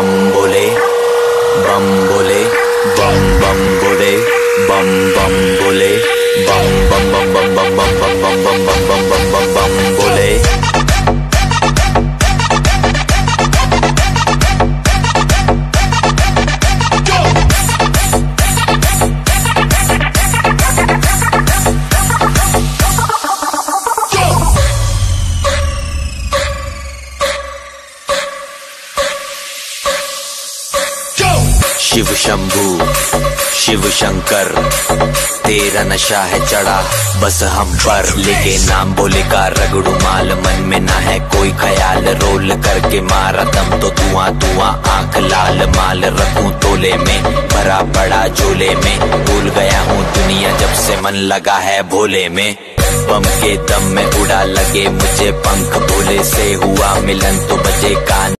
बम्बुले बम्बुले भोले बं बं शिव शंभू, शिव शंकर, तेरा नशा है चढ़ा, बस हम पर लेके नाम बोले का रगड़ू माल मन में ना है कोई ख्याल, रोल करके मारा दम तो धुआँ धुआँ, आँख लाल माल रखूँ तोले में, भरा पड़ा झोले में, भूल गया हूँ दुनिया जब से मन लगा है भोले में। बम के दम में उड़ा लगे मुझे पंख, भोले से हुआ मिलन तो बजे कान।